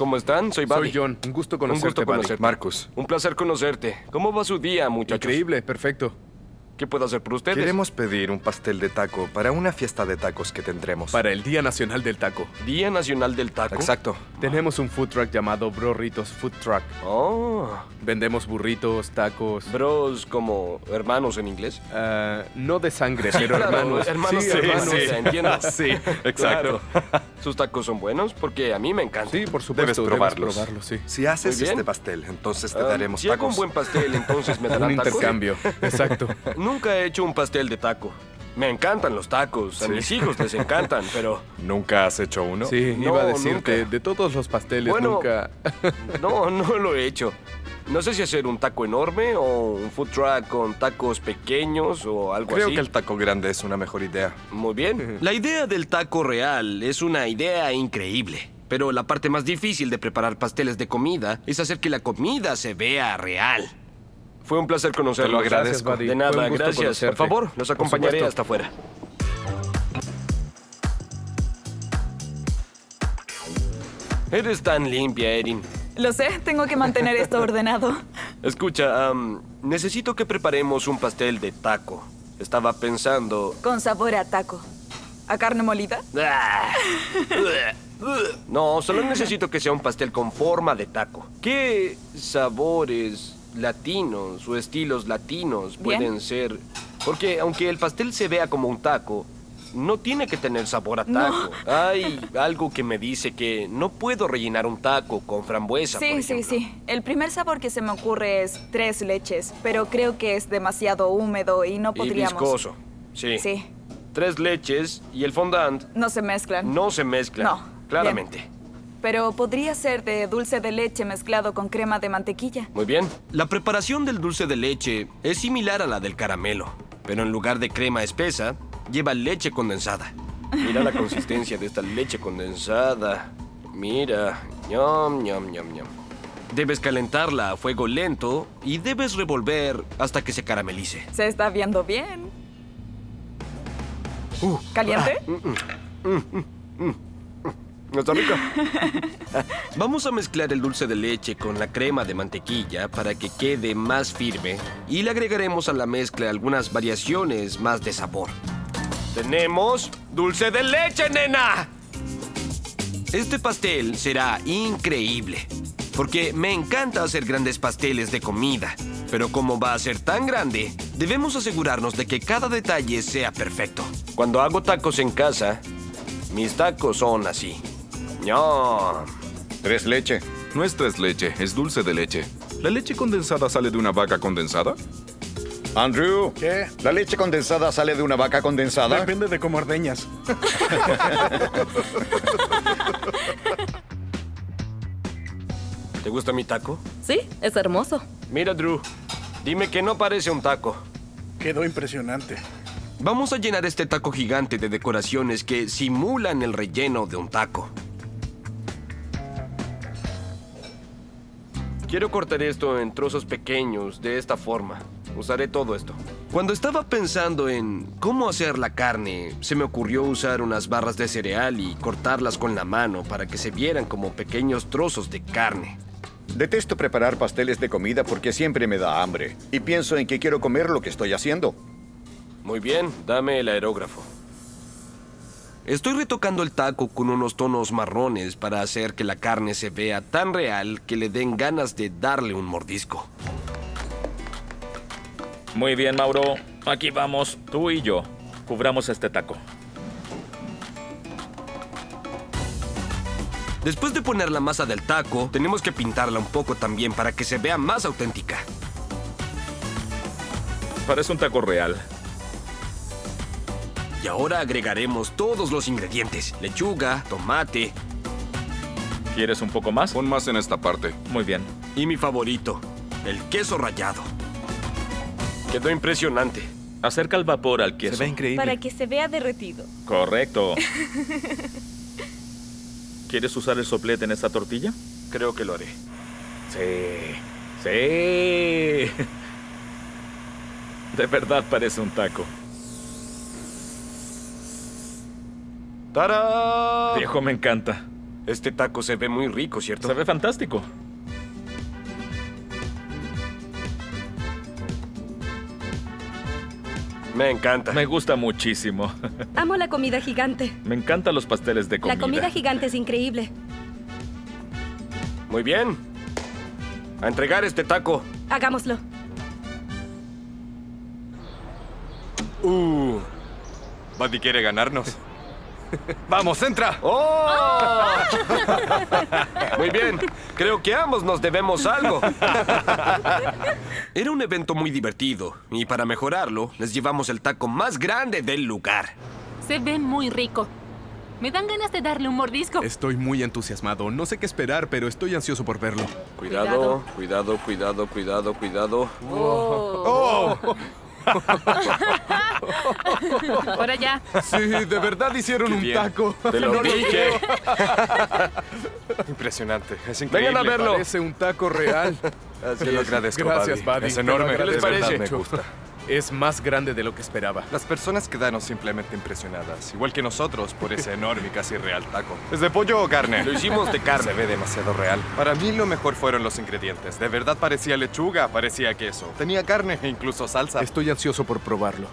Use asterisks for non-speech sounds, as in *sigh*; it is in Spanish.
¿Cómo están? Soy Buddy. Soy John. Un gusto Un conocerte, gusto Buddy. conocerte. Marcus. Un placer conocerte. ¿Cómo va su día, muchachos? Increíble, perfecto. ¿Qué puedo hacer por ustedes? Queremos pedir un pastel de taco para una fiesta de tacos que tendremos. Para el Día Nacional del Taco. Día Nacional del Taco. Exacto. Tenemos un food truck llamado Bro Ritos Food Truck. Oh, Vendemos burritos, tacos. bros como hermanos en inglés. ah, no de sangre, *laughs* pero Claro, hermanos. hermanos, sí, hermanos, hermanos. ya entiendo. *laughs* sí, exacto. Claro. ¿Sus tacos son buenos? Porque a mí me encantan. Sí, por supuesto. Debes probarlos. probarlos, sí. Si haces este pastel, entonces te Ah, daremos si hago tacos. un buen pastel, entonces me *laughs* Un darán tacos. intercambio. Exacto. Nunca he hecho un pastel de taco. Me encantan los tacos. A Sí. mis hijos les encantan, *laughs* pero ¿Nunca has hecho uno? Sí, No, iba a decirte, nunca. de todos los pasteles, Bueno, nunca. *laughs* no, no lo he hecho. No sé si hacer un taco enorme o un food truck con tacos pequeños o algo Creo así. que el taco grande es una mejor idea. Muy bien. *laughs* La idea del taco real es una idea increíble. Pero la parte más difícil de preparar pasteles de comida es hacer que la comida se vea real. Fue un placer conocerlo. Te lo agradezco. De nada, gracias. Por favor, los acompañaré hasta afuera. Eres tan limpia, Erin. Lo sé, tengo que mantener esto *laughs* ordenado. Escucha, necesito que preparemos un pastel de taco. Estaba pensando... Con sabor a taco. ¿A carne molida? *laughs* No, solo necesito que sea un pastel con forma de taco. ¿Qué sabores latinos o estilos latinos Bien. pueden ser? Porque aunque el pastel se vea como un taco, no tiene que tener sabor a No. taco. *laughs* Hay algo que me dice que no puedo rellenar un taco con frambuesa. por Sí, sí, sí. El primer sabor que se me ocurre es tres leches, pero creo que es demasiado húmedo y no Y podríamos. viscoso. Sí. Sí, Tres leches y el fondant no se mezclan. no se mezclan. No. Claramente. Pero podría ser de dulce de leche mezclado con crema de mantequilla. Muy bien. La preparación del dulce de leche es similar a la del caramelo, pero en lugar de crema espesa, lleva leche condensada. Mira la consistencia de esta leche condensada. Mira. Ñam, ñam, ñam, ñam. Debes calentarla a fuego lento y debes revolver hasta que se caramelice. Se está viendo bien. Uh. ¿Caliente? ¿No está rico? *laughs* Vamos a mezclar el dulce de leche con la crema de mantequilla para que quede más firme y le agregaremos a la mezcla algunas variaciones más de sabor. Tenemos dulce de leche, nena. Este pastel será increíble, porque me encanta hacer grandes pasteles de comida, pero como va a ser tan grande, debemos asegurarnos de que cada detalle sea perfecto. Cuando hago tacos en casa, mis tacos son así. ¡Ñam! Tres leche. No es tres leche, es dulce de leche. ¿La leche condensada sale de una vaca condensada? Andrew, ¿Qué? ¿la leche condensada sale de una vaca condensada? Depende de cómo ordeñas. *laughs* ¿Te gusta mi taco? Sí, es hermoso. Mira, Drew, dime que no parece un taco. Quedó impresionante. Vamos a llenar este taco gigante de decoraciones que simulan el relleno de un taco. Quiero cortar esto en trozos pequeños de esta forma. Usaré todo esto. Cuando estaba pensando en cómo hacer la carne, se me ocurrió usar unas barras de cereal y cortarlas con la mano para que se vieran como pequeños trozos de carne. Detesto preparar pasteles de comida porque siempre me da hambre. Y pienso en que quiero comer lo que estoy haciendo. Muy bien, dame el aerógrafo. Estoy retocando el taco con unos tonos marrones para hacer que la carne se vea tan real que le den ganas de darle un mordisco. Muy bien, Mauro. Aquí vamos, tú y yo. Cubramos este taco. Después de poner la masa del taco, tenemos que pintarla un poco también para que se vea más auténtica. Parece un taco real. Y ahora agregaremos todos los ingredientes. Lechuga, tomate ¿Quieres un poco más? Pon más en esta parte. Muy bien. y mi favorito, el queso rallado. Quedó impresionante. Acerca el vapor al queso. Se ve increíble. Para que se vea derretido. Correcto. *laughs* ¿Quieres usar el soplete en esta tortilla? Creo que lo haré. Sí. Sí. *laughs* De verdad parece un taco. ¡Tarán! Viejo, me encanta. Este taco se ve muy rico, ¿cierto? Se ve fantástico. Me encanta. Me gusta muchísimo. *laughs* Amo la comida gigante. Me encantan los pasteles de comida. La comida gigante es increíble. Muy bien. A entregar este taco. Hagámoslo. Uh. Buddy quiere ganarnos. ¡Vamos, entra! ¡Oh! *laughs* Muy bien. Creo que ambos nos debemos algo. Era un evento muy divertido y para mejorarlo les llevamos el taco más grande del lugar. Se ve muy rico. Me dan ganas de darle un mordisco. Estoy muy entusiasmado. No sé qué esperar, pero estoy ansioso por verlo. Cuidado, cuidado, cuidado, cuidado, cuidado. ¡Oh! *laughs* Por allá. Sí, de verdad hicieron un taco. Te lo No dije. creo. Impresionante. Es increíble. Vengan a verlo. Parece un taco real. Te lo agradezco, Gracias, Buddy. Es lo enorme. ¿Qué les parece? Me gusta. Es más grande de lo que esperaba. Las personas quedaron simplemente impresionadas, igual que nosotros, por ese enorme y casi real taco. ¿Es de pollo o carne? Lo hicimos de Se carne. ve demasiado real. Para mí lo mejor fueron los ingredientes. De verdad parecía lechuga, parecía queso. Tenía carne e incluso salsa. Estoy ansioso por probarlo.